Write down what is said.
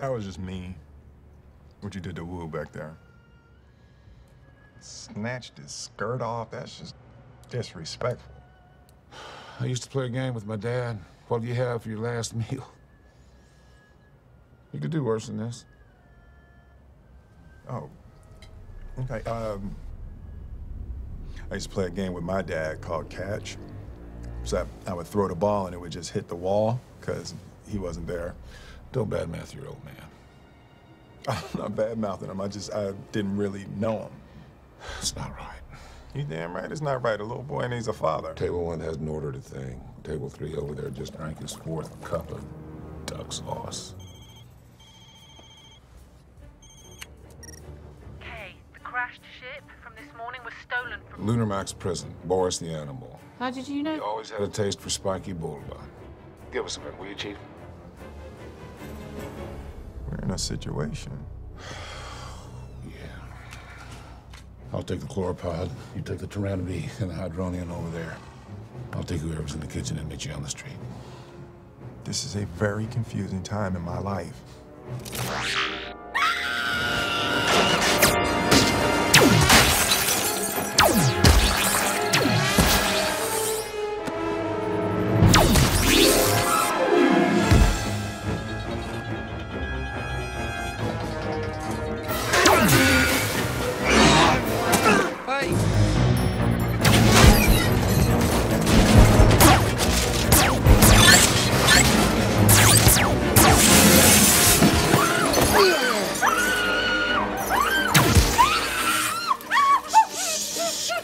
That was just me. What you did to Wu back there. Snatched his skirt off. That's just disrespectful. I used to play a game with my dad. What do you have for your last meal? You could do worse than this. Oh. Okay. Um. I used to play a game with my dad called Catch. So I, I would throw the ball and it would just hit the wall because he wasn't there. Don't badmouth your old man. I'm not bad mouthing him. I just I didn't really know him. It's not right. You damn right it's not right. A little boy needs a father. Table one hasn't ordered a thing. Table three over there just drank his fourth cup of duck sauce. Kay, the crashed ship from this morning was stolen from. Lunar Max prison. Boris the animal. How did you know? He know? always had a taste for spiky bulbous. Give us a minute, will you, Chief? In a situation. Yeah. I'll take the chloropod. You take the Tyranny and the hydronium over there. I'll take whoever's in the kitchen and meet you on the street. This is a very confusing time in my life. Yeah.